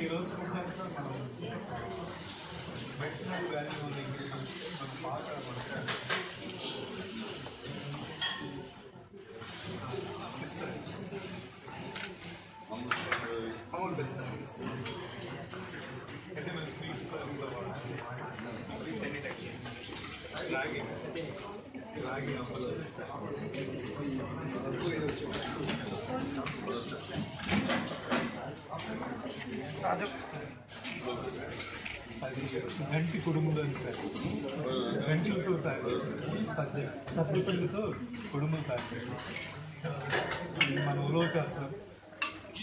ఈరోజు ఫుడ్ అంతా మనం మెడిసినల్ వాల్యూ ఉన్న ఇంగ్రీడియంట్స్ మనం బాగా పడతాయి టైప్ రాగి రాగి అప్పలు అది గంటి కుడుములు అంటారు గంటలతో తయారు సజ్జ సజ్జపిండితో కుడుములు తయారు చేస్తారు ఇది మన ఉలోచారు సార్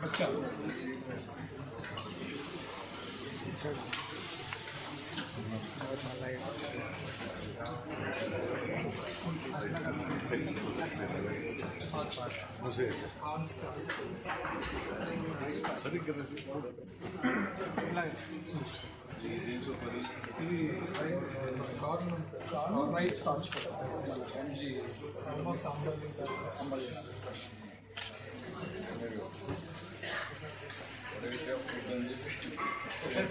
కష్టాలు సరిగ్గా ఇట్లా సూప్ ఇది corn corn rice starch MG almost అంబలి అంబలి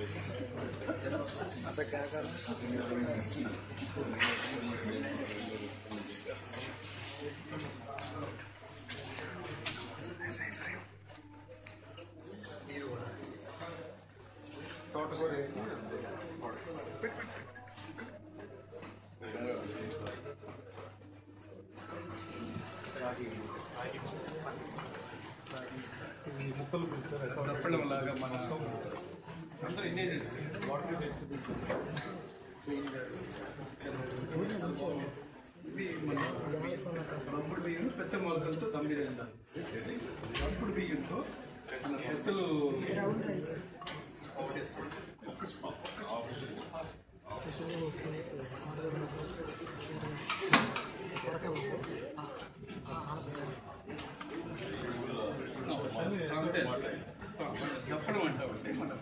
आता क्या कर ఫెర్టిలైజర్స్ వాటర్ వెజిటబుల్స్ ఇది మన రంపుడు బియ్యం పెద్ద మొలకలతో దమ్ బిర్యానీ రంపుడు బియ్యంతో పెసలు ఒక్క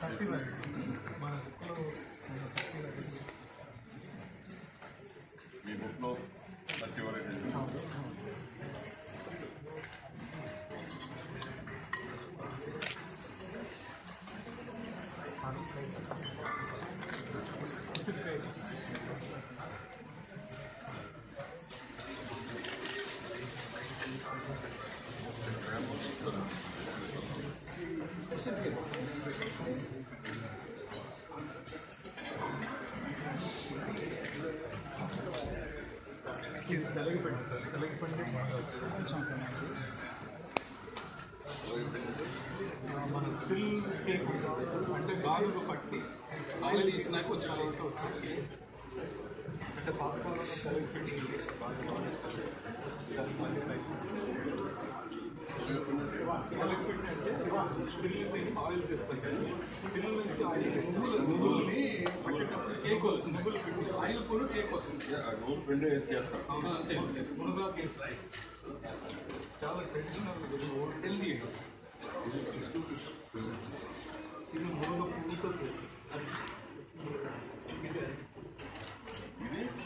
థర్టీ మన బుక్లో థర్టీ మన ఫిల్ టేక్ అంటే బాగులు పట్టి ఆయిల్ తీసినాక వచ్చిన వచ్చింది అంటే పాత కాలంలో బాగా వాడేస్తారు. దానికి మళ్ళీ తెలగపిండి అంటే తిల్లుని ఆయిల్ తెస్తారు కదా తిల్లు నుంచి ఆయిల్ తెస్తారు నువ్వుల్ని పట్టేటప్పుడు కేక్ వస్తుంది నువ్వులు పెట్టి ఆయిల్ పూలు కేక్ వస్తుంది నూరు పిండి వేసి చేస్తాం అవునా అంతే మునగా కేక్ చాలా ట్రెడిషనల్ హెల్దీ ఇది మునగ పువ్వుతో చేసి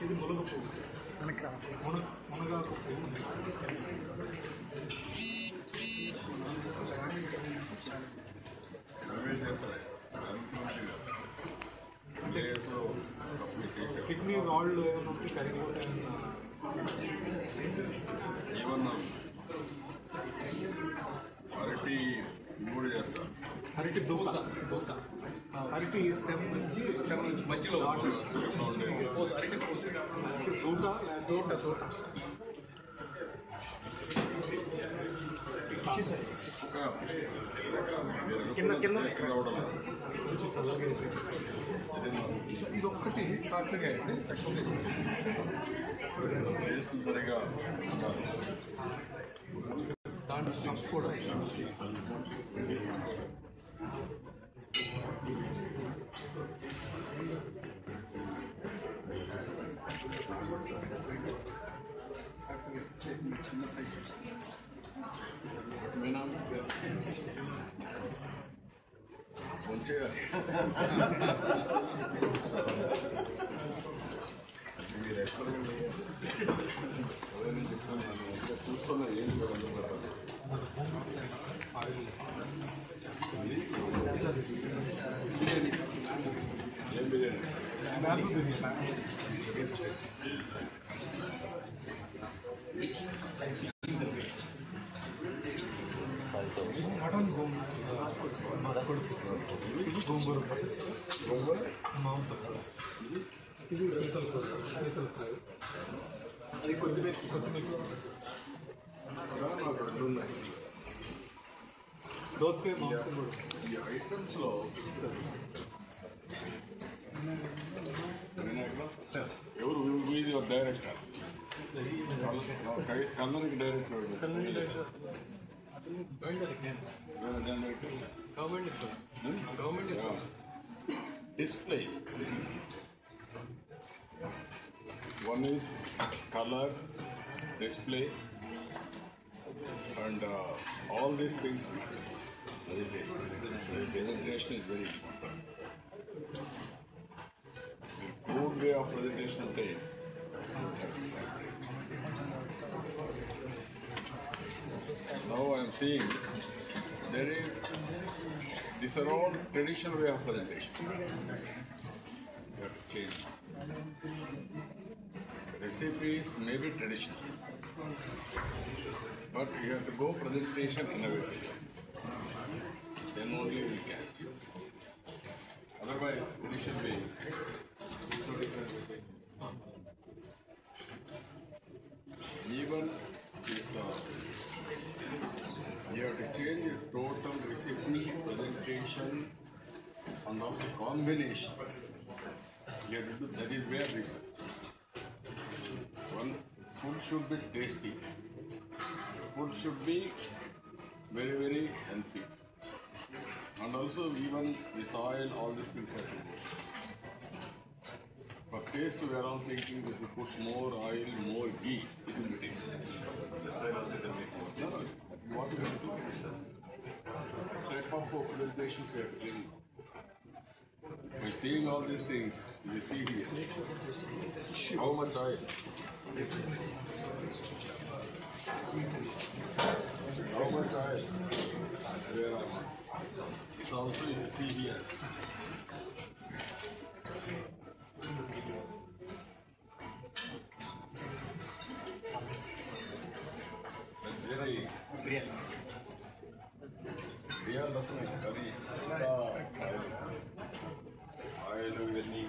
ఇది మునగ పువ్వు మునగ మునగాకు పువ్వు అవే చేస్తారు లేసు కంప్లీట్ చేశారు కిడ్నీ రాళ్ళు ఏమైనా ఉంటే కరిగిపోతాయన్న ఈవెన్ అరటి ఇవి కూడా చేస్తారు అరటి దోస దోస అరటి స్టెమ్ నుంచి స్టెమ్ నుంచి మధ్యలో ఎన్నో 아, 언제야? గోంగూర ఇది గోంగూర గోంగూర మాంసం సార్ ఇది పీతల కూర పీతల ఫ్రై అది కొద్దిమీర కొత్తిమీర నాకు రెండు ఉన్నాయి దోసకాయ మాంసం కూడా ఈ ఐటమ్స్లో ఎవరు వీధి director కన్నరికి director government Display. One is color, display, and uh, all these things matter. Presentation is very important. The good way of presentation is now I am seeing there is these are all traditional way of presentation. You have to change. Recipes may be traditional, but you have to go presentation innovative. Then only we can. Otherwise, traditional way. Even if uh, you have to change the total recipe, presentation, and also combination. You have to do that is where research. One food should be tasty. Food should be very very healthy. And also even the soil, all these things are to. For taste, we are all thinking that we put more oil, more ghee, it will be tasty. We have to do? Type of presentations we. By seeing all these things, you see here. How much oil? How much oil? Where am I? It's also you see here. Real doesn't it? Very oil. Oil ఇవన్నీ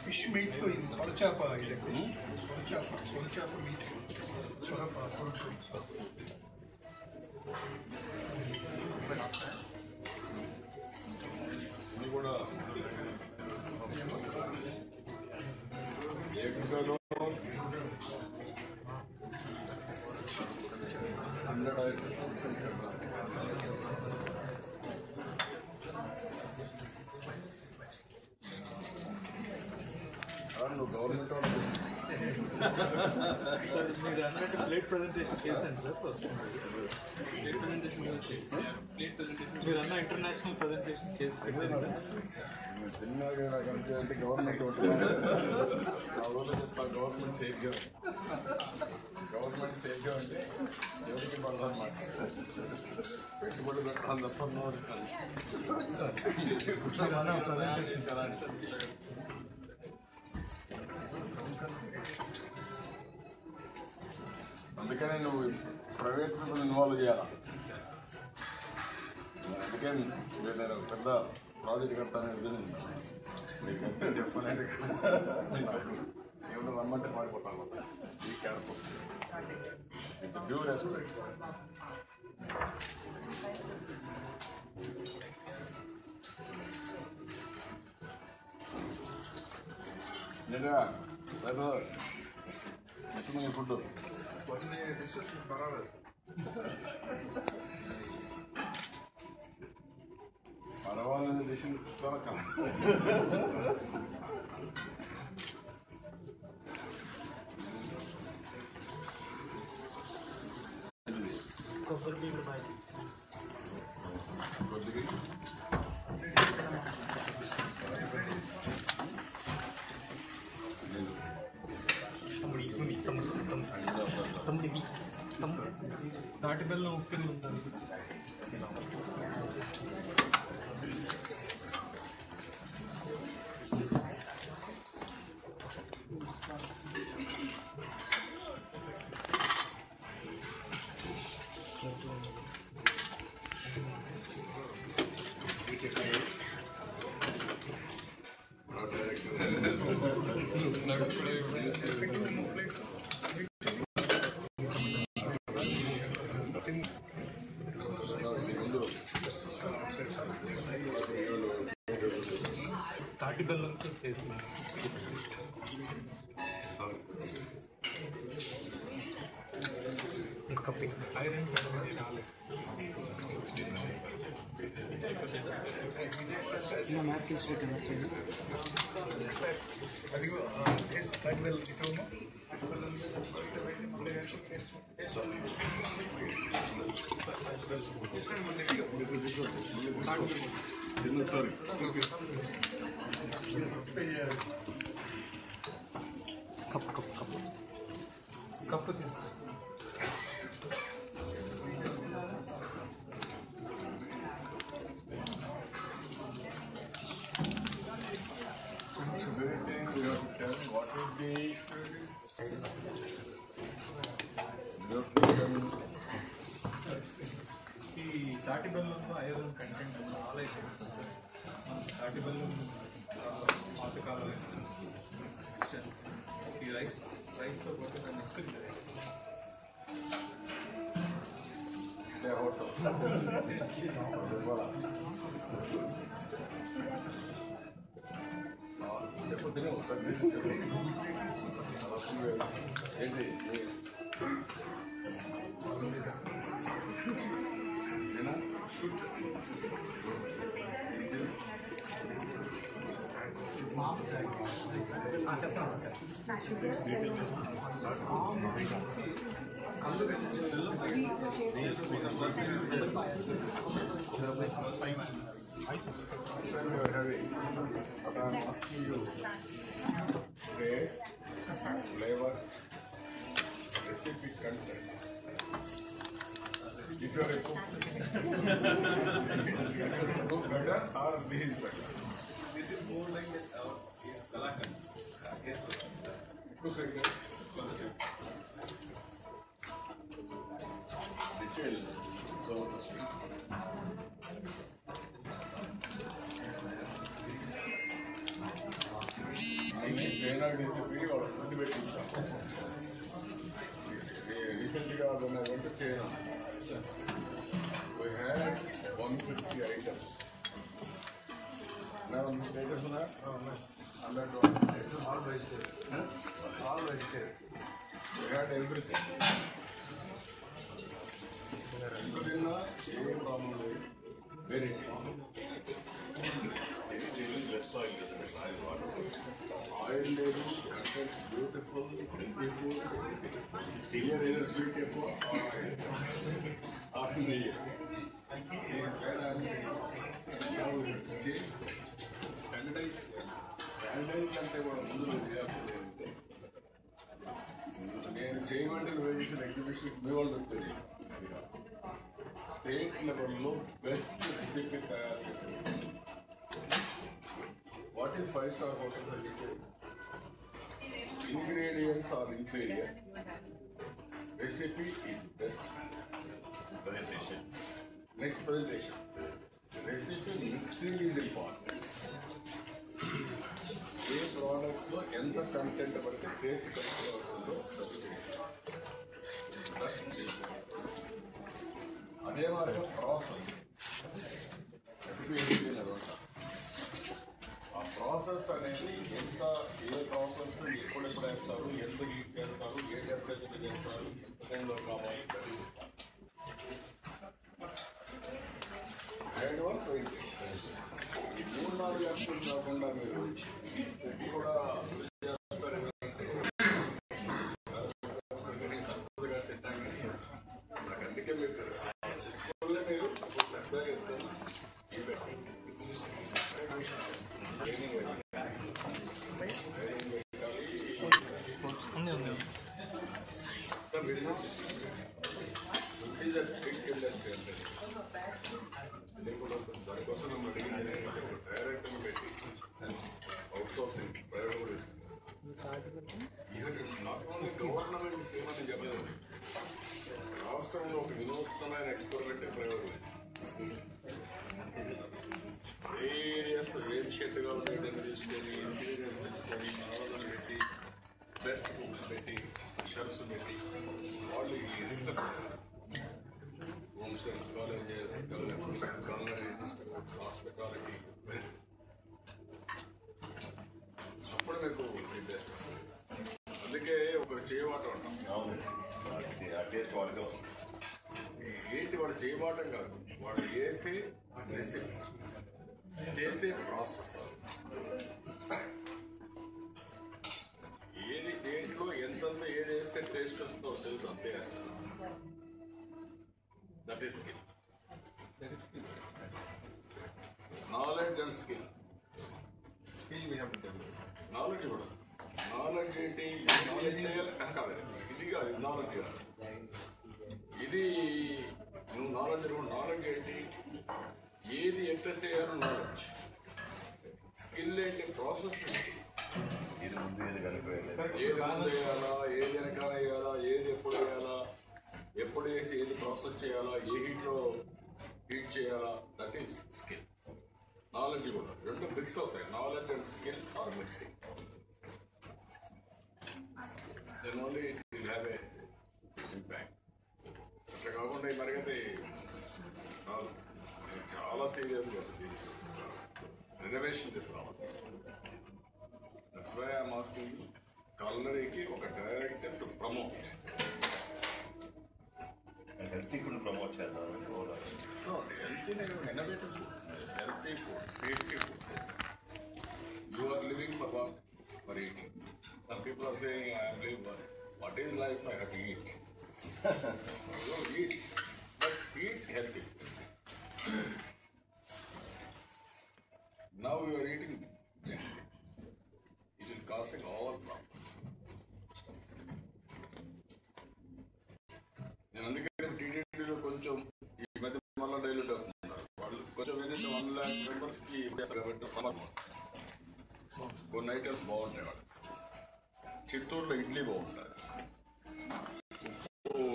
fish మీట్తో ఇది సొరచేప ఇది సొరచేప సొరచేప meet సొరప సొరచు ఇది కూడా ఏ కిలోలో hundred నువ్వు plate presentation చేశాను sir first plate presentation plate presentation మీరు అన్న ఇంటర్నేషనల్ ప్రజెంటేషన్ చేసి పెట్టారు సార్ చిన్నగా నాకు అంతే అంటే గవర్నమెంట్ ఒకటి ఆ ఊళ్ళో చెప్తా గవర్నమెంట్ సేఫ్గా గవర్నమెంట్ సేఫ్గా అంటే ఎవరికి పడదన్నమాట పెట్టుబడి పెట్టాలి తప్ప నోరు మీరు అన్న ప్రజెంటేషన్ అందుకనే నువ్వు ప్రైవేట్ పీపుల్ ఇన్వాల్వ్ చేయాలి అందుకే మీరు నేను ఒక పెద్ద ప్రాజెక్ట్ కడతానని ఇది మీకు ఎంత చెప్పాలంటే ఏమన్నా రమ్మంటే మారిపోతాను ఈ కేర్ఫుల్ విత్ డ్యూ రెస్పెక్ట్ లేదా ఎట్లుంది ఫుడ్. పర్వాలేదు డిషన్ దొరకం కొబ్బరి బీళ్ళు బాయ్ కొద్దిగా తాటి బెల్లం ఉప్పిల్లు ఉంటుంది తాటి బెల్లంతో చేస్తున్నారు ఇంకా ఐరన్ బెల్లం చాలా అదిగో థర్డ్ వెల్ ఇటు sorry cup cup cup cup తీసుకో Visiting, you have to tell what is the nutrition ఈ తాటి బెల్లంలో ఐరన్ కంటెంట్ చాలా ఎక్కువ ఉంటుంది సార్ మన 现场老师说了，好，这不得跟我说，没，好，是不是？还可以，好的，班长，你呢？马部好，大家，好。Grade, flavor, content. If you are a this is more like uh, Kalakand. Yes. chill. Go the street. I mean, trainer disagree or motivate himself. Recently, when I went to China, we had 150 items. Now, status on that? Oh, no. Under 100. All vegetarian. All vegetarian. We had everything. ఎప్పుడైనా ఏ problem లేదు very oil లేదు content beautiful healthy food clear either sweet ఎక్కువ of నెయ్యి standardise standardise అంటే కూడా ముందు react ఏంటంటే నేను చేయమంటే నువ్వు చేసిన ఎగ్జిబిషన్ మీ వాళ్ళు వస్తుంది స్టేట్ లెవెల్లో బెస్ట్ రెసిపీ తయారు చేసింది what is five star hotel చేసేది ingredients are inferior recipe is best presentation. Next presentation recipe mixing is important A product లో ఎంత కంటెంట్ పడితే టేస్ట్ కరెక్ట్గా వస్తుందో అదే మార్గ ప్రాసెస్ ఆ ప్రాసెస్ అనేది ఎంత ఏ ప్రాసెస్ ఎప్పుడెప్పుడు వేస్తారు ఎంత హీట్ చేస్తారు ఏ టెంపరేచర్ చేస్తారు ఎంత టైంలో కావాలి దానికోసం మనం అడిగింది డైరెక్ట్గా పెట్టి అవుట్ సోర్సింగ్ ప్రైవేట్ కూడా నాట్ ఓన్లీ గవర్నమెంట్ ఏమని చెప్పలేదు రాష్ట్రంలో ఒక వినూత్నమైన ఎక్స్పెరిమెంట్ ప్రైవేట్ ఏరియాస్ ఏం షెడ్గా ఉండేది తీసుకొని ఇంటీరియర్ తీసుకొని వాళ్ళు ఈ receipt home science colleges గవర్నరీ institutes hospitality అప్పుడు మీకు బెస్ట్ అందుకే ఒక చేయవాటం అంటాం అవును ఆ టేస్ట్ వాళ్ళకే వస్తుంది ఏంటి వాడు చేయబాటం కాదు వాడు చేసే రెసిపీ చేసే process taste of cells are there. That is skill. That is skill. Knowledge and skill. Skill we have to develop. Knowledge కూడా నాలెడ్జ్ ఏంటి నాలెడ్జ్ చేయాలి కాదు ఇది కాదు నాలెడ్జ్ కాదు ఇది నువ్వు నాలెడ్జ్ నాలెడ్జ్ ఏంటి ఏది ఎట్లా చేయాలో నాలెడ్జ్ స్కిల్ ఏంటి ప్రాసెస్ ఏంటి ఏ ముందు ఇది కలిపి ఏది ముందు వేయాలా ఏది వెనకాల వేయాలా ఏది ఎప్పుడు వేయాలా ఎప్పుడు వేసి ఏది ప్రాసెస్ చేయాలా ఏ హీట్లో హీట్ చేయాలా దట్ ఈస్ స్కిల్ నాలెడ్జ్ కూడా. రెండు మిక్స్ అవుతాయి. Knowledge and skill are mixing then only it will have a impact అట్లా కాకుండా ఈ మరిగతి చాలా సీరియస్గా ఉంది. రిజర్వేషన్ తీసుకురావాలి దట్స్ వై ఐఎమ్ ఆస్కింగ్ కలనరీకి ఒక director to promote healthy food promote చేద్దాం healthy innovative food healthy food tasty food you are living for what for eating some people are saying I'm living what is life I have to eat eat but eat healthy Now One lakh మెంబర్స్కి కొన్ని items బాగుంటాయి వాళ్ళు చిత్తూరులో ఇడ్లీ బాగుంటుంది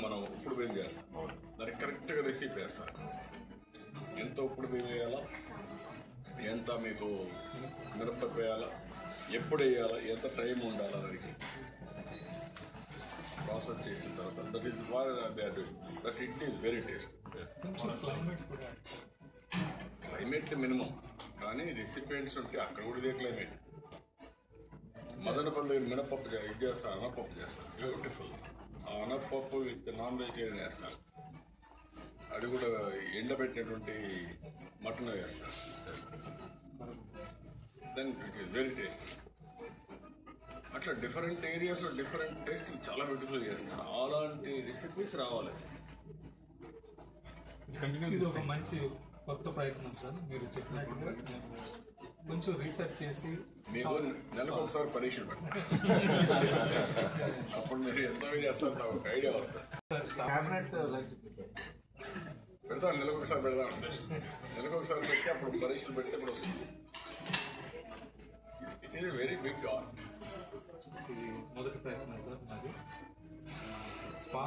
మనం ఉప్పుడు బియ్యం చేస్తాం దానికి కరెక్ట్గా రెసిపీ వేస్తాం ఎంత ఉప్పుడు బియ్యం వేయాలా ఎంత మీకు మిరపప్పు వేయాలా ఎప్పుడు వేయాలా ఎంత టైం ఉండాలా దానికి ప్రాసెస్ చేసిన తర్వాత that is that idli is very taste కొంచెం క్లైమేట్ మినిమం. కానీ రెసిపియంట్స్ ఉంటే అక్కడ కూడా ఇదే క్లైమేట్ మదనపల్లి మినపప్పు ఇది చేస్తాను అనపప్పు చేస్తాను. బ్యూటిఫుల్ ఆ అనపప్పు విత్ నాన్ వెజిటేరియన్ వేస్తాను అది కూడా ఎండబెట్టినటువంటి మటన్ వేస్తాను then it is very taste అట్లా డిఫరెంట్ ఏరియాస్లో డిఫరెంట్ టేస్ట్ చాలా బ్యూటిఫుల్ చేస్తాను. అలాంటి రెసిపీస్ రావాలి. ఇది ఒక మంచి కొత్త ప్రయత్నం సార్. మీరు చెప్పినట్టుగా నేను కొంచెం రీసెర్చ్ చేసి మీకు నెలకు ఒకసారి పరీక్షలు పెట్టండి. అప్పుడు మీరు ఎంత చేస్తారు ఒక ఐడియా వస్తుంది. క్యాబినెట్ పెడతాను నెలకు ఒకసారి పెడదాం. నెలకు ఒకసారి పెట్టి అప్పుడు పరీక్షలు పెడితే ఇప్పుడు వస్తుంది. It is very big art ఇది మొదటి ప్రయత్నం సార్ నాది స్పా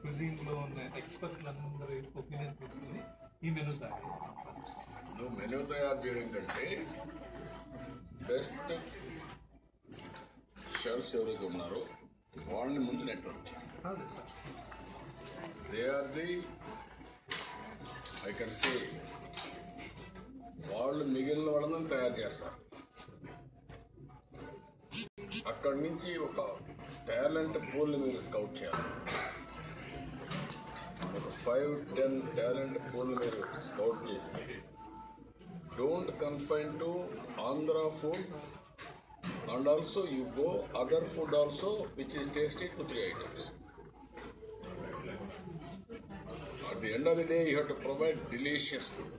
క్విజిన్లో ఉన్న ఎక్స్పర్ట్లందరి ఒపీనియన్ తీసుకుని ఈ మెనూ తయారు నువ్వు మెనూ తయారు చేయడం కంటే బెస్ట్ షెఫ్స్ ఎవరైతే ఉన్నారో వాళ్ళని ముందు నెట్వర్క్ చేయాలి. They are the I can say వాళ్ళు మిగిలిన వాళ్ళని తయారు చేస్తారు. అక్కడి నుంచి ఒక టాలెంట్ పూల్ని మీరు స్కౌట్ చేయాలి. ఫైవ్ టెన్ టాలెంట్ పూల్ మీరు స్కౌట్ చేసి. Don't confine to Andhra food and also you go other food also which is tasty two three items. At the end of the day you have to provide delicious food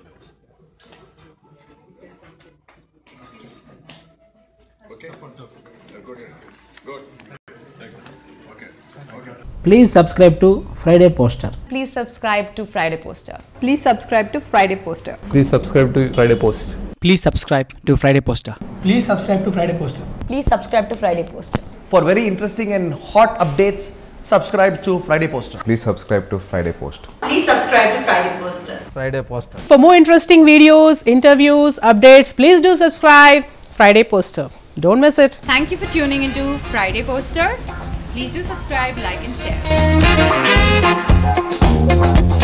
okay please subscribe to Friday Poster. Please subscribe to Friday Poster. Please subscribe to Friday Poster. Please subscribe to Friday Post. Please subscribe to Friday Poster. Please subscribe to Friday Poster. Please subscribe to Friday Poster. For very interesting and hot updates, subscribe to Friday Poster. Please subscribe to Friday Post. Please subscribe to Friday Poster. Friday Poster. For more interesting videos, interviews, updates, please do subscribe Friday Poster. Don't miss it. Thank you for tuning into Friday Poster. Please do subscribe, like, and share.